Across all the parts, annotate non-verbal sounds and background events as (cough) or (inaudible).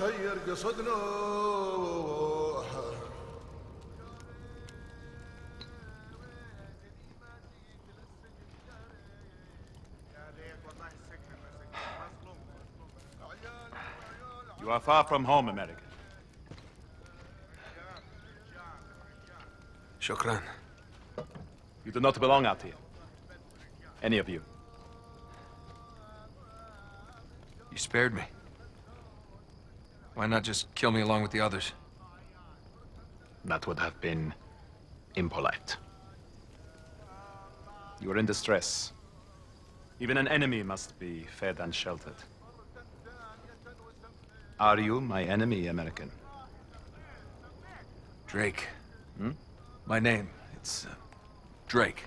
خير قصدنا You are far from home, American. Shukran. You do not belong out here. Any of you. You spared me. Why not just kill me along with the others? That would have been impolite. You are in distress. Even an enemy must be fed and sheltered. Are you my enemy, American? Drake. Hmm? My name. It's, uh, Drake.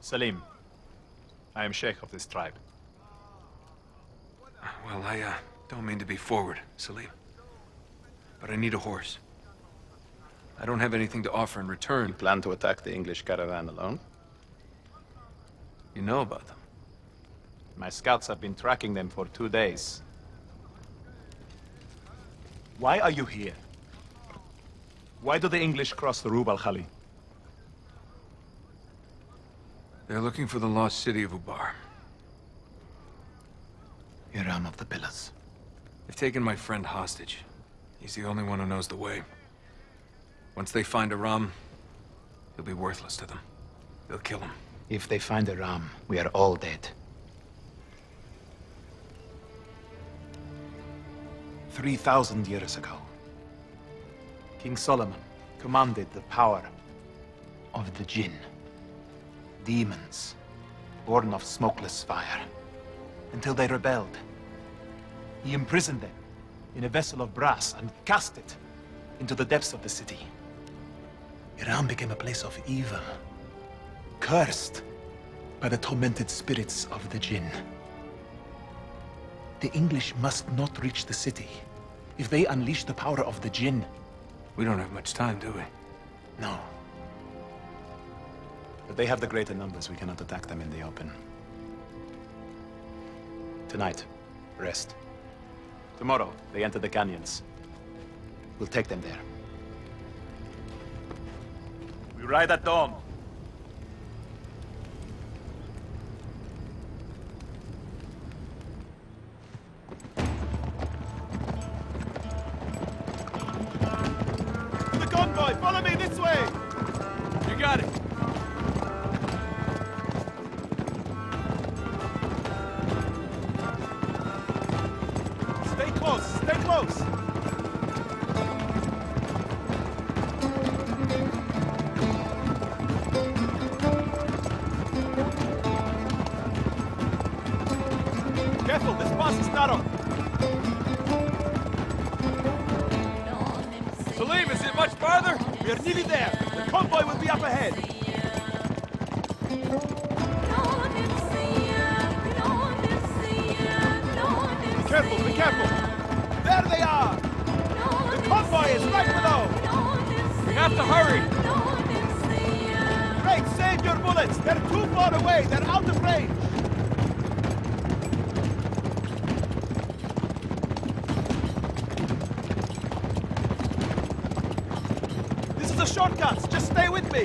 Salim. I am Sheikh of this tribe. Well, I, uh, don't mean to be forward, Salim. But I need a horse. I don't have anything to offer in return. You plan to attack the English caravan alone? You know about them. My scouts have been tracking them for two days. Why are you here? Why do the English cross the Rub al Khali? They're looking for the lost city of Ubar. Iram of the Pillars. They've taken my friend hostage. He's the only one who knows the way. Once they find Iram, he'll be worthless to them. They'll kill him. If they find Iram, we are all dead. Three thousand years ago, King Solomon commanded the power Of the Jinn. Demons. Born of smokeless fire. Until they rebelled. He imprisoned them in a vessel of brass and cast it into the depths of the city. Iram became a place of evil, cursed by the tormented spirits of the Jinn. The English must not reach the city. If they unleash the power of the Jinn, We don't have much time, do we? no. But they have the greater numbers. We cannot attack them in the open. Tonight, rest. Tomorrow, they enter the canyons. We'll take them there. We ride at dawn. Careful, this bus is narrow. Salim, is it much farther? We are nearly there. The convoy will be up ahead. Be careful, be careful. There they are. The convoy is right below. We have to hurry. Great, save your bullets. They're too far away. They're out of range. This is a shortcut. Just stay with me.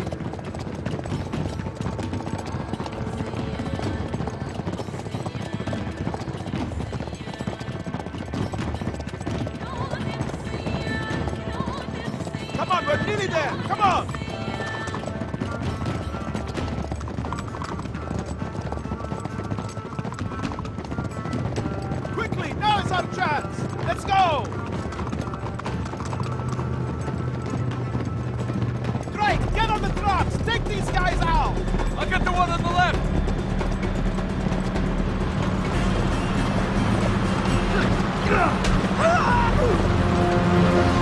Come on, we're nearly there. Come on. Quickly, now is our chance. Let's go. on the trucks! Take these guys out! I'll get the one on the left! Ah! (laughs)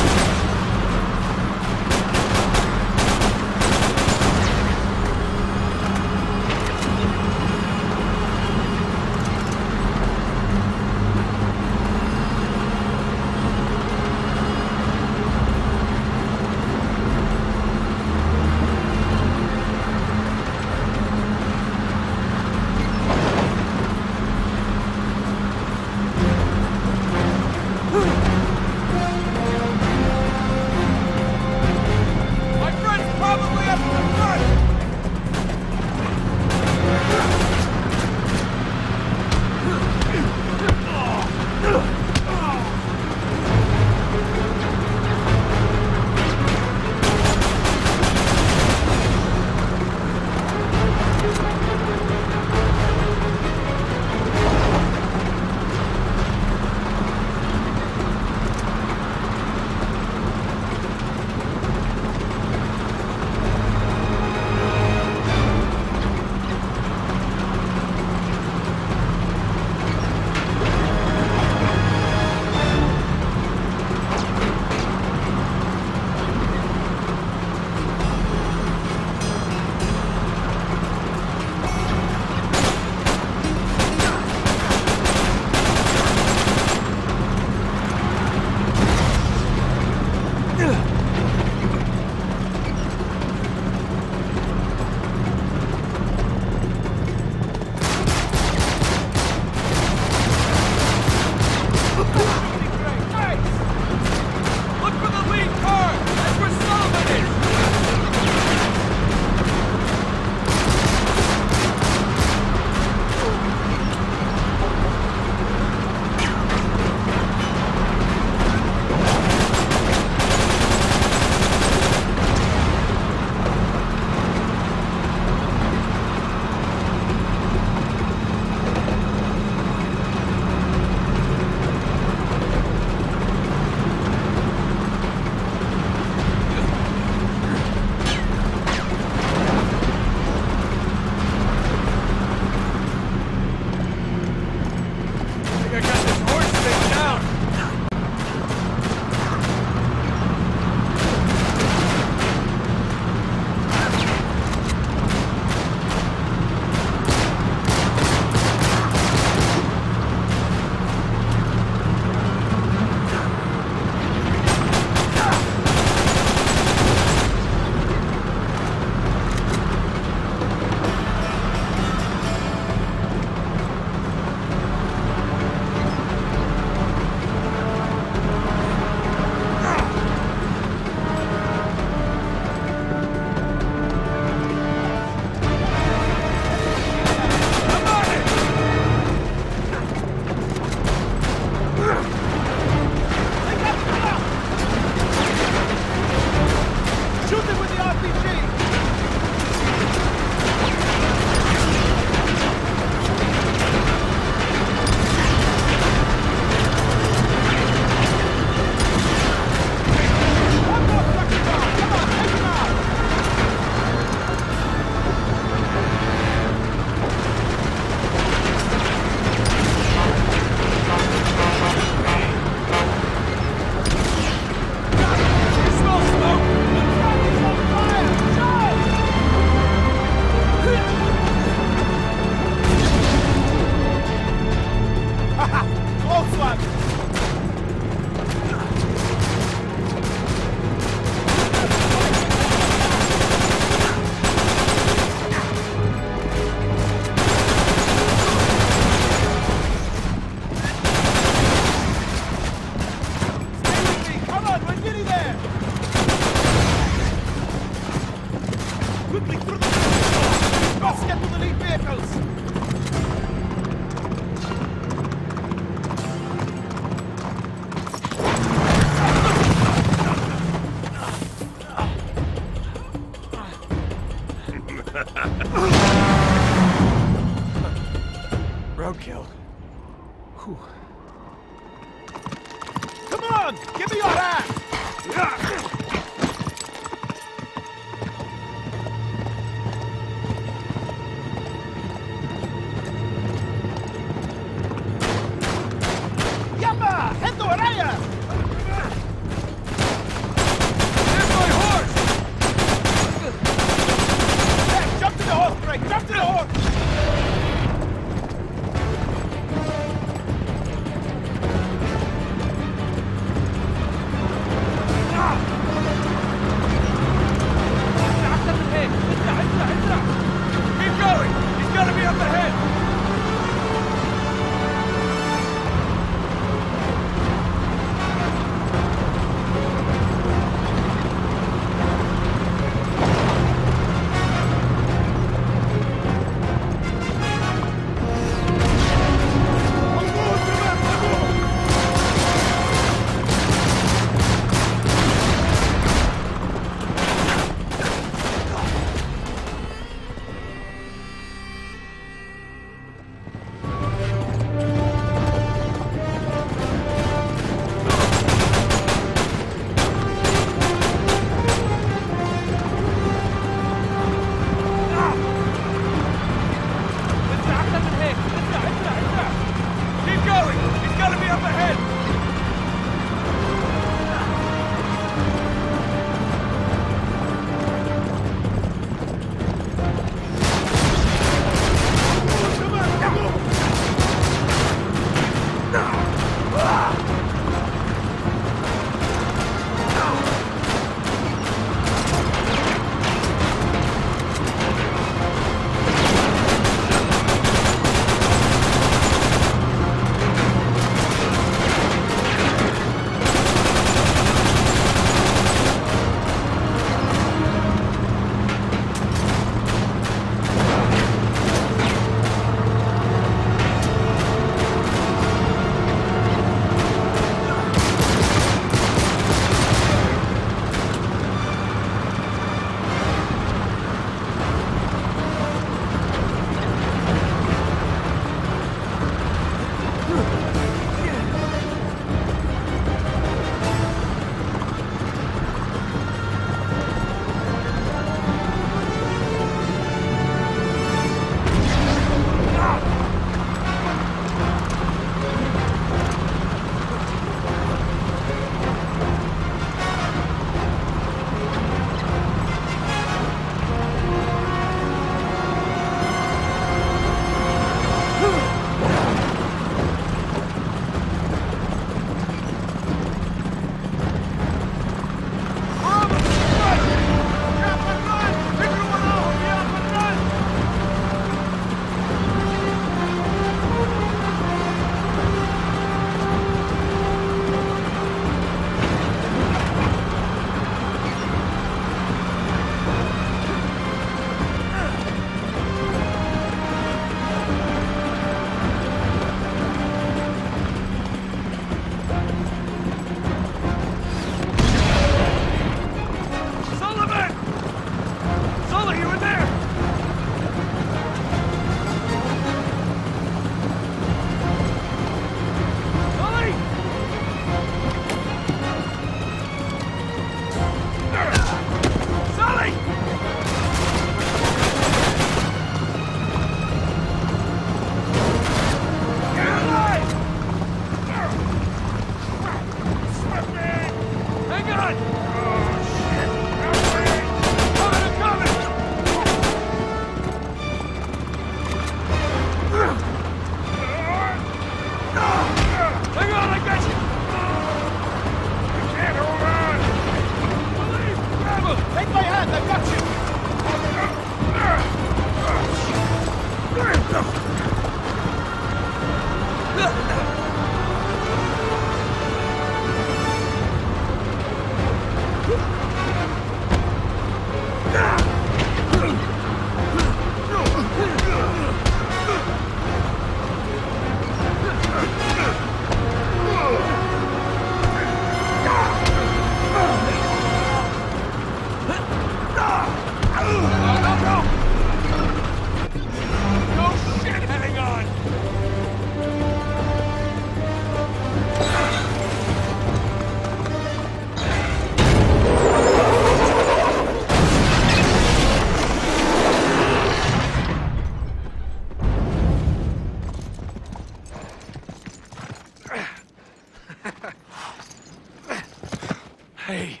Hey.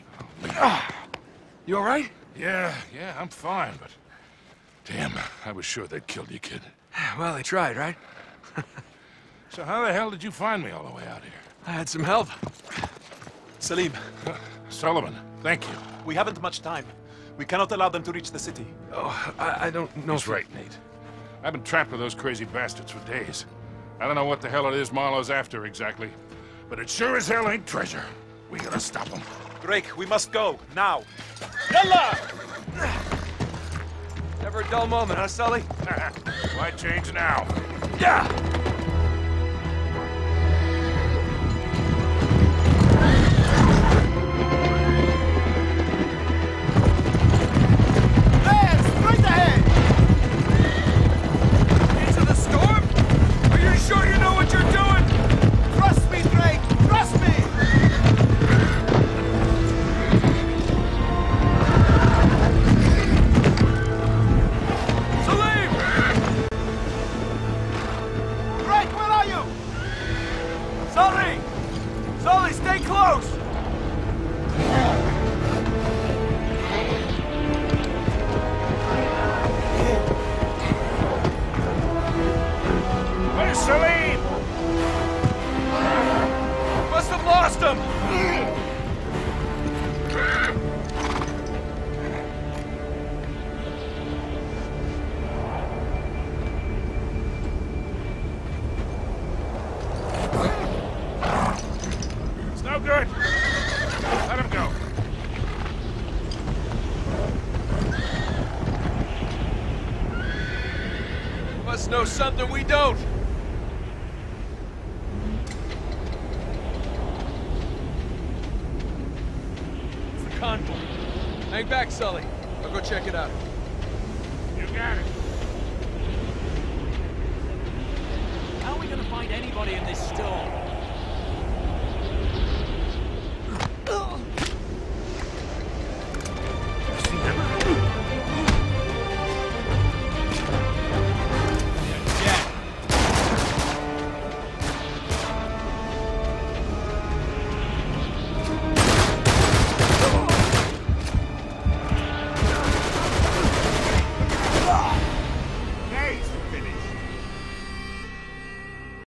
You all right? Yeah, yeah, I'm fine, but... Damn, I was sure they'd killed you, kid. (sighs) Well, they tried, right? (laughs) So how the hell did you find me all the way out here? I had some help. Salim, Uh, Sullivan, thank you. we haven't much time. We cannot allow them to reach the city. Oh, I, I don't know He's right, Nate. I've been trapped with those crazy bastards for days. I don't know what the hell it is Marlowe's after exactly, but it sure as hell ain't treasure. We gotta stop him. Drake, we must go, now. Never a dull moment, huh, Sully? (laughs) Why change now? Yeah! Something we don't. It's the convoy. Hang back, Sully. I'll go check it out. You got it. How are we gonna find anybody in this storm?